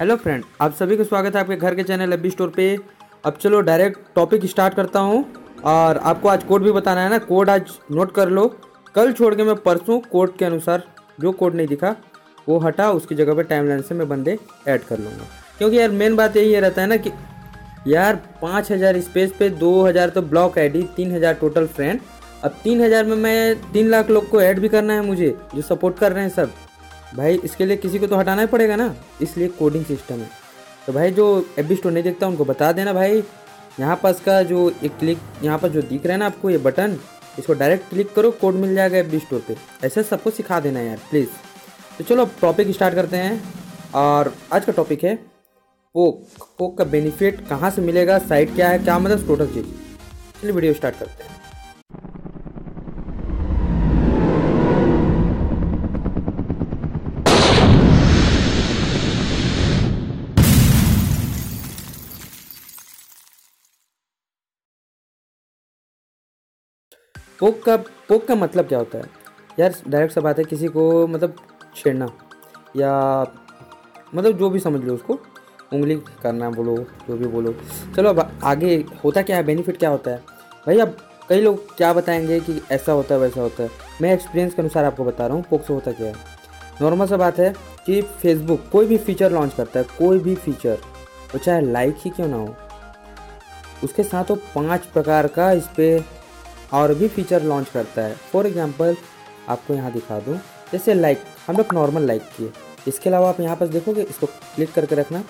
Hello friend आप सभी का स्वागत है आपके घर के चैनल अब्बी स्टोर पे। अब चलो डायरेक्ट टॉपिक स्टार्ट करता हूँ। और आपको आज कोड भी बताना है ना। कोड आज नोट कर लो। कल छोड़ के मैं परसों कोड के अनुसार जो कोड नहीं दिखा, वो हटा उसकी जगह पे टाइम लाइन से मैं बंदे ऐड कर लूँगा। क्योंकि यार मेन बात यही है रहता है ना कि यार पाँच हज़ार स्पेस पे दो हज़ार तो ब्लॉक आई तीन हज़ार टोटल फ्रेंड अब तीन हज़ार में मैं तीन लाख लोग को ऐड भी करना है मुझे, जो सपोर्ट कर रहे हैं सब। भाई, इसके लिए किसी को तो हटाना ही पड़ेगा ना। इसलिए कोडिंग सिस्टम है। तो भाई, जो एफ़ स्टोर नहीं देखता, उनको बता देना भाई। यहाँ पास का जो एक क्लिक यहाँ पर जो दिख रहा है ना आपको ये बटन इसको डायरेक्ट क्लिक करो कोड मिल जाएगा एफ़ स्टोर पर ऐसे सबको सिखा देना यार प्लीज़ तो चलो, अब टॉपिक स्टार्ट करते हैं। और आज का टॉपिक है पोक पोक का बेनिफिट कहाँ से मिलेगा साइट क्या है, क्या मतलब टोटल चीज़ चलिए वीडियो स्टार्ट करते हैं। पोक का पोक का मतलब क्या होता है? यार डायरेक्ट सा बात है, किसी को मतलब छेड़ना या मतलब जो भी समझ लो उसको, उंगली करना बोलो, जो भी बोलो। चलो अब आगे होता क्या है बेनिफिट क्या होता है? भाई, अब कई लोग क्या बताएँगे कि ऐसा होता है, वैसा होता है। मैं एक्सपीरियंस के अनुसार आपको बता रहा हूँ पोक से होता क्या है। नॉर्मल सा बात है कि फेसबुक कोई भी फीचर लॉन्च करता है, कोई भी फीचर वो चाहे लाइक ही क्यों ना हो, उसके साथ वो पाँच प्रकार का इस पर और भी फीचर लॉन्च करता है। फॉर एग्ज़ाम्पल आपको यहाँ दिखा दूँ। जैसे लाइक हम लोग नॉर्मल लाइक किए। इसके अलावा आप यहाँ पर देखोगे, इसको क्लिक करके रखना।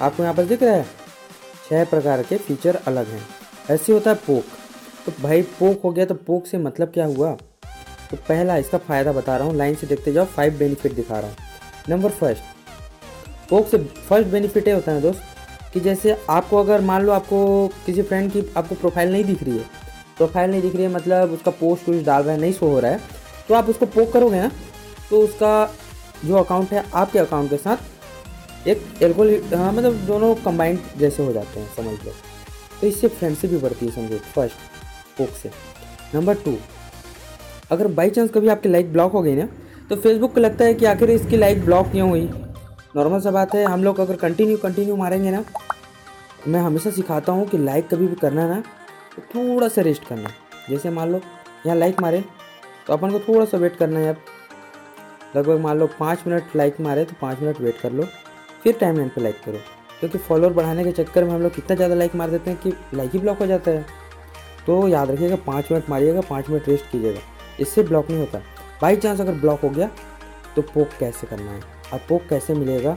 आपको यहाँ पर दिख रहा है छः प्रकार के फीचर अलग हैं। ऐसे होता है पोक। तो भाई, पोक हो गया तो पोक से मतलब क्या हुआ? तो पहला इसका फ़ायदा बता रहा हूँ लाइन से देखते जाओ फाइव बेनिफिट दिखा रहा हूँ। नंबर फ़र्स्ट पोक से फ़र्स्ट बेनिफिट ये होता है दोस्त, कि जैसे आपको अगर मान लो आपको किसी फ्रेंड की आपको प्रोफ़ाइल नहीं दिख रही है प्रोफ़ाइल नहीं दिख रही है मतलब उसका पोस्ट वोस्ट डाल रहा है, नहीं शो हो रहा है। तो आप उसको पोक करोगे ना तो उसका जो अकाउंट है आपके अकाउंट के साथ एक एल्कोल हाँ मतलब दोनों कंबाइंड जैसे हो जाते हैं, समझ लो। तो इससे फ्रेंडशिप भी बढ़ती है, समझो फ़र्स्ट पोक से। नंबर टू अगर बाई चांस कभी आपकी लाइक ब्लॉक हो गई ना तो फेसबुक को लगता है कि आखिर इसकी लाइक ब्लॉक क्यों हुई? नॉर्मल सा बात है, हम लोग अगर कंटिन्यू कंटिन्यू मारेंगे ना, मैं हमेशा सिखाता हूँ कि लाइक कभी भी करना ना तो थोड़ा सा रेस्ट करना। जैसे मान लो, यहाँ लाइक मारे तो अपन को थोड़ा सा वेट करना है अब। लगभग मान लो पाँच मिनट लाइक मारे तो पाँच मिनट वेट कर लो। फिर टाइम लाइन पर लाइक करो। क्योंकि फॉलोअर बढ़ाने के चक्कर में हम लोग कितना ज़्यादा लाइक मार देते हैं कि लाइक ही ब्लॉक हो जाता है। तो याद रखिएगा, पाँच मिनट मारिएगा, पाँच मिनट रेस्ट कीजिएगा। इससे ब्लॉक नहीं होता। बाई चांस अगर ब्लॉक हो गया तो पोक कैसे करना है? अब पोक कैसे मिलेगा?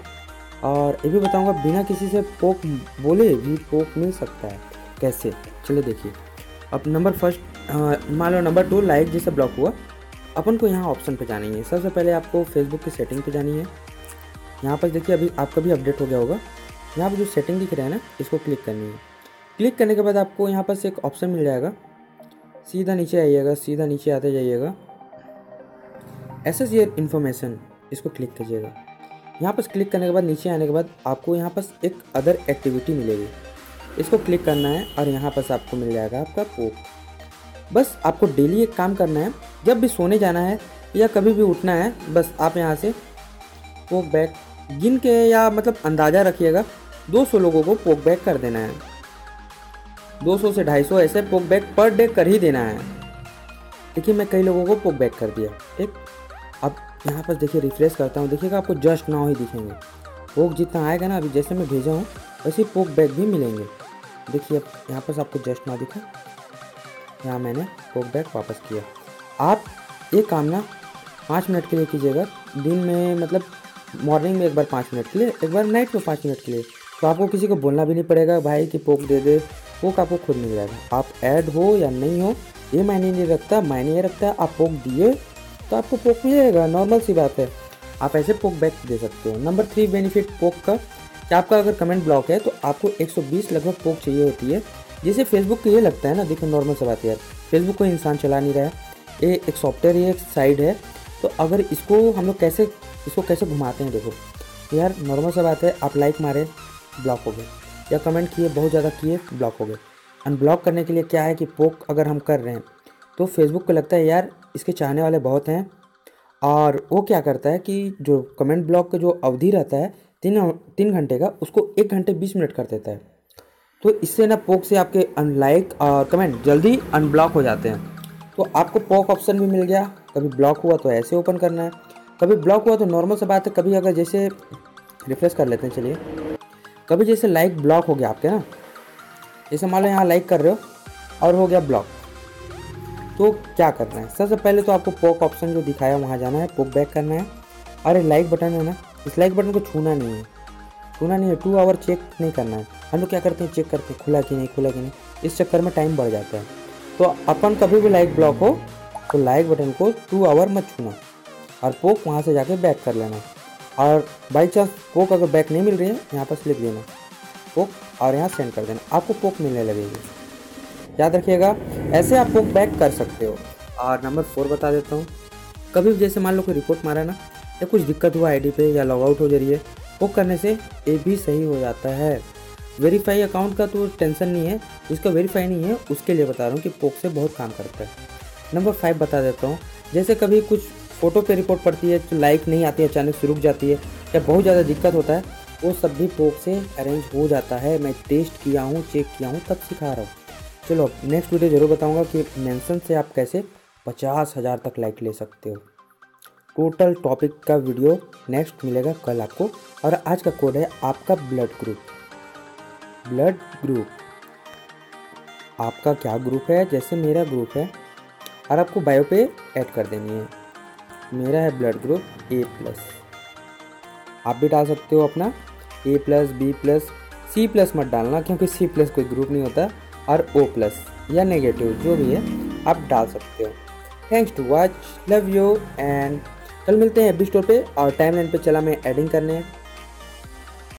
और ये भी बताऊँगा, बिना किसी से पोक बोले भी पोक मिल सकता है। कैसे? चलिए देखिए। अब नंबर फ़र्स्ट मान लो नंबर टू लाइक जैसे ब्लॉक हुआ, अपन को यहाँ ऑप्शन पे जानी है। सबसे पहले आपको फेसबुक की सेटिंग पे जानी है। यहाँ पर देखिए अभी आपका भी अपडेट हो गया होगा। यहाँ पर जो सेटिंग दिख रहा है ना, इसको क्लिक करनी है। क्लिक करने के बाद आपको यहाँ पर से एक ऑप्शन मिल जाएगा। सीधा नीचे आइएगा, सीधा नीचे आते जाइएगा। एस एस इन्फॉर्मेशन इसको क्लिक कीजिएगा। यहाँ पर क्लिक करने के बाद, नीचे आने के बाद आपको यहाँ पर एक अदर एक्टिविटी मिलेगी। इसको क्लिक करना है और यहाँ पर आपको मिल जाएगा आपका पोक बस आपको डेली एक काम करना है, जब भी सोने जाना है या कभी भी उठना है, बस आप यहाँ से पोक बैक गिन के या मतलब अंदाज़ा रखिएगा 200 लोगों को पोक बैक कर देना है। 200 से 250 ऐसे पोक बैक पर डे कर ही देना है। देखिए मैं कई लोगों को पोक बैक कर दिया, ठीक? अब यहाँ पर देखिए रिफ्रेश करता हूँ, देखिएगा आपको जस्ट नाउ ही दिखेंगे। पोक जितना आएगा ना, अभी जैसे मैं भेजा हूँ, वैसे पोक बैक भी मिलेंगे। देखिए यहाँ पर आपको जस्ट ना दिखा। यहाँ मैंने पोक बैग वापस किया। आप ये काम ना, पाँच मिनट के लिए कीजिएगा। दिन में मतलब मॉर्निंग में एक बार पाँच मिनट के लिए, एक बार नाइट में पाँच मिनट के लिए। तो आपको किसी को बोलना भी नहीं पड़ेगा, भाई कि पोक दे दे। पोक आपको खुद मिल जाएगा। आप ऐड हो या नहीं हो, ये मायने नहीं रखता, मायने ये रखता है, आप पोक दिए तो आपको पोक मिलेगा। नॉर्मल सी बात है। आप ऐसे पोक बैक दे सकते हो। नंबर थ्री बेनिफिट पोक का कि आपका अगर कमेंट ब्लॉक है तो आपको 120 लगभग पोक चाहिए होती है, जिसे फेसबुक को ये लगता है ना, देखो नॉर्मल सा यार। फेसबुक को इंसान चला नहीं रहा है। ये एक सॉफ्टवेयर ये एक साइड है। तो अगर इसको हम लोग कैसे, इसको कैसे घुमाते हैं, देखो। यार नॉर्मल सा बात है, आप लाइक मारे ब्लॉक हो गए। या कमेंट किए, बहुत ज़्यादा किए ब्लॉक हो गए। अनब्लॉक करने के लिए क्या है कि पोक अगर हम कर रहे हैं तो फेसबुक को लगता है, यार, इसके चाहने वाले बहुत हैं। और वो क्या करता है कि जो कमेंट ब्लॉक का जो अवधि रहता है तीन तीन घंटे का, उसको एक घंटे बीस मिनट कर देता है। तो इससे ना पोक से आपके अनलाइक और कमेंट जल्दी अनब्लॉक हो जाते हैं। तो आपको पोक ऑप्शन भी मिल गया। कभी ब्लॉक हुआ तो ऐसे ओपन करना है। कभी ब्लॉक हुआ तो नॉर्मल से बात है। कभी अगर जैसे रिफ्रेश कर लेते हैं, चलिए। कभी जैसे लाइक ब्लॉक हो गया आपके ना। जैसे मान लो यहाँ लाइक कर रहे हो, और हो गया ब्लॉक तो क्या करना है? सबसे पहले तो आपको पोक ऑप्शन जो दिखाया वहाँ जाना है पोक बैक करना है। और लाइक बटन है ना। इस लाइक बटन को छूना नहीं है। छूना नहीं है टू आवर चेक नहीं करना है। हम लोग क्या करते हैं? चेक करते हैं, खुला कि नहीं, खुला कि नहीं। इस चक्कर में टाइम बढ़ जाता है। तो अपन कभी भी लाइक ब्लॉक हो तो लाइक बटन को टू आवर मत छूना। और पोक वहाँ से जाके बैक कर लेना। और बाई चांस पोक अगर बैक नहीं मिल रही है, यहाँ पर स्लिप देना। पोक और यहाँ सेंड कर देना। आपको पोक मिलने लगेगी। याद रखिएगा, ऐसे आप पोक बैक कर सकते हो। और नंबर फोर बता देता हूँ। कभी जैसे मान लो कोई रिपोर्ट मारा ना या कुछ दिक्कत हुआ आईडी पे या लॉग आउट हो जाइए वो करने से ये भी सही हो जाता है। वेरीफाई अकाउंट का तो टेंशन नहीं है, जिसका वेरीफाई नहीं है, उसके लिए बता रहा हूँ कि पोक से बहुत काम करता है। नंबर फाइव बता देता हूँ, जैसे कभी कुछ फ़ोटो पे रिपोर्ट पड़ती है तो लाइक नहीं आती है अचानक से रुक जाती है, या बहुत ज़्यादा दिक्कत होता है, वो सब भी पोक से अरेंज हो जाता है। मैं टेस्ट किया हूँ चेक किया हूँ, तब सिखा रहा हूँ। चलो नेक्स्ट वीडियो ज़रूर बताऊँगा कि मेंशन से आप कैसे पचास हज़ार तक लाइक ले सकते हो। टोटल टॉपिक का वीडियो नेक्स्ट मिलेगा कल आपको। और आज का कोड है आपका ब्लड ग्रुप ब्लड ग्रुप आपका क्या ग्रुप है? जैसे मेरा ग्रुप है, और आपको बायो पे ऐड कर देनी है। मेरा है ब्लड ग्रुप ए प्लस आप भी डाल सकते हो अपना। A plus B plus C plus मत डालना, क्योंकि सी प्लस कोई ग्रुप नहीं होता। और ओ प्लस या नेगेटिव जो भी है, आप डाल सकते हो। Thanks to watch love you and कल मिलते हैं एबी स्टोर पर और टाइम लाइन पर चला मैं एडिंग करने।